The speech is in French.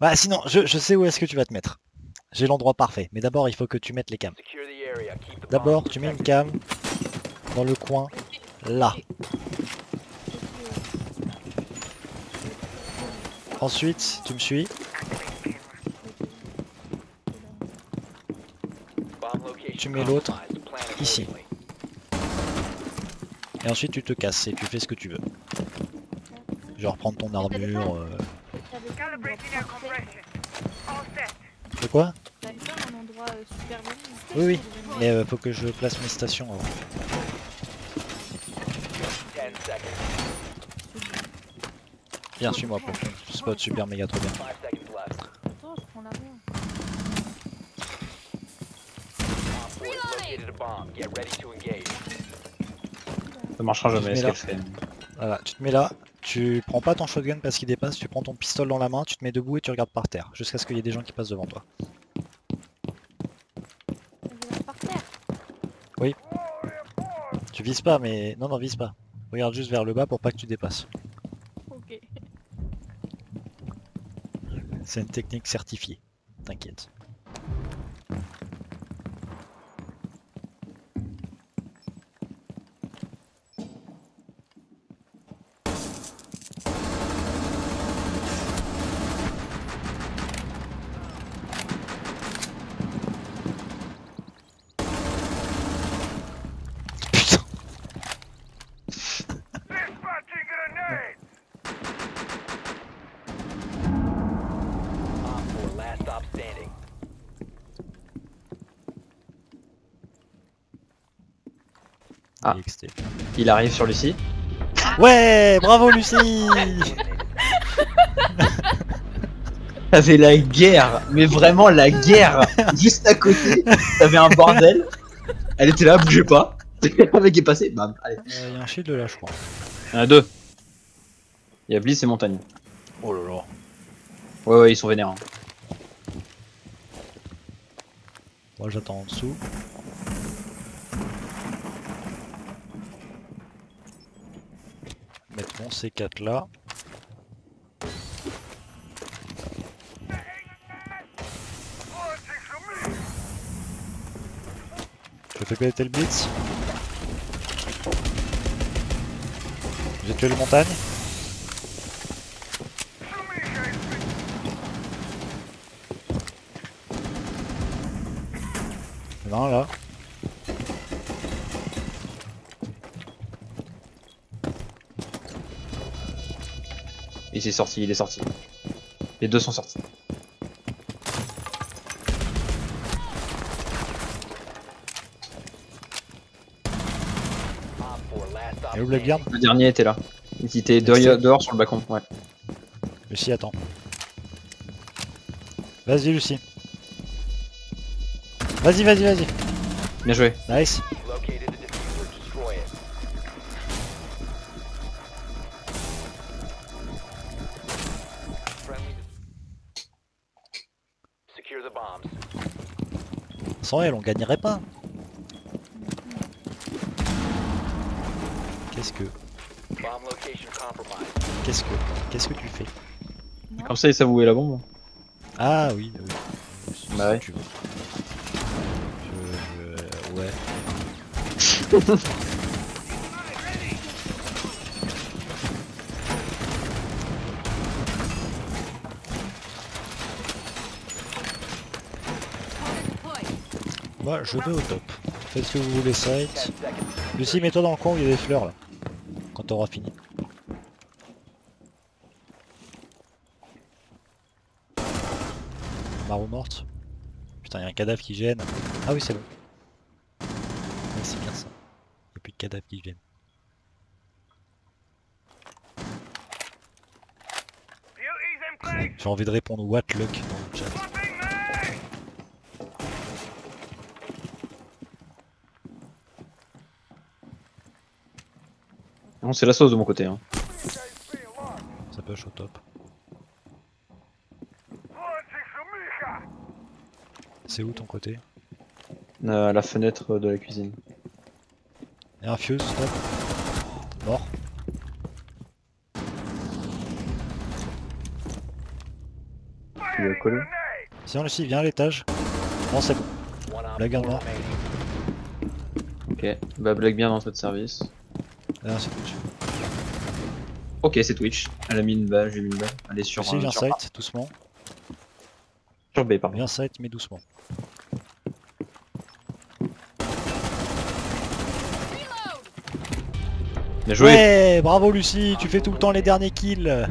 Bah sinon, je, je sais où est-ce que tu vas te mettre. J'ai l'endroit parfait. Mais d'abord, il faut que tu mettes les cams. D'abord, tu mets une cam dans le coin là. Ensuite, tu me suis. Tu mets l'autre ici. Et ensuite, tu te casses et tu fais ce que tu veux. Genre prendre ton armure. euh, De quoi un endroit super Oui, oui. Mais euh, faut que je place mes stations avant. 10 seconds. Viens, suis-moi pour ce spot super méga trop bien. 5 seconds left. Attends, je prends l'armure. Op 4 has located a bomb. Get ready to engage. Ça marchera jamais mets ce là. qu'elle fait. Voilà, tu te mets là. Tu prends pas ton shotgun parce qu'il dépasse. Tu prends ton pistolet dans la main. Tu te mets debout et tu regardes par terre. Jusqu'à ce qu'il y ait des gens qui passent devant toi. Par terre. Tu vises pas, mais. Non, non, vise pas. Regarde juste vers le bas pour pas que tu dépasses. Ok. C'est une technique certifiée. T'inquiète. Ah. Il arrive sur Lucie. Ouais, bravo Lucie T'avais la guerre, mais vraiment la guerre Juste à côté, t'avais un bordel. Elle était là, bougeait pas. Le mec est passé, bam, allez. Il y a un shield là, je crois. Il y en a deux. Il y a Bliss et Montagne. Oh là là. Ouais, ouais, ils sont vénères. hein. Moi j'attends en dessous. Mettre mon C4 là. Je fais péter le blitz. J'ai tué le montagne. Non là. Il s'est sorti, il est sorti. Les deux sont sortis. Op 4 last stop Et où le standing. garde Le dernier était là. Il était dehors, dehors sur le balcon, ouais. Lucie attends. Vas-y Lucie. Vas-y vas-y vas-y. Bien joué. Nice. Sans elle on gagnerait pas. Qu'est-ce que. Qu'est-ce que Qu'est-ce que tu fais? Comme ça, il savait où est la bombe. Ah oui, oui. Bah ouais. tu veux. Je, je- ouais. Moi je vais au top. Faites ce que vous voulez site. 10 seconds. Lucie mets-toi dans le coin où il y a des fleurs là. Quand t'auras fini. Marou morte. Putain, il y a un cadavre qui gêne. Ah oui, c'est bon. C'est bien ça. Il a plus de cadavre qui gêne. J'ai envie de répondre What luck dans le chat. Non, c'est la sauce de mon côté. Hein. Ça push au top. C'est où ton côté? Euh, la fenêtre de la cuisine. Et un fuse, stop. Mort. collé? Sinon, Lucie, viens à l'étage. Non, c'est bon. Blague en noir. Ok, bah blague bien dans votre service. Ah, c'est Twitch. Ok, c'est Twitch. Elle a mis une balle, j'ai mis une balle. Elle est sur, Lucie, euh, sur, site, doucement. sur B, pardon. Viens site, mais doucement. Bien joué Ouais, bravo Lucie, tu fais tout le temps les derniers kills.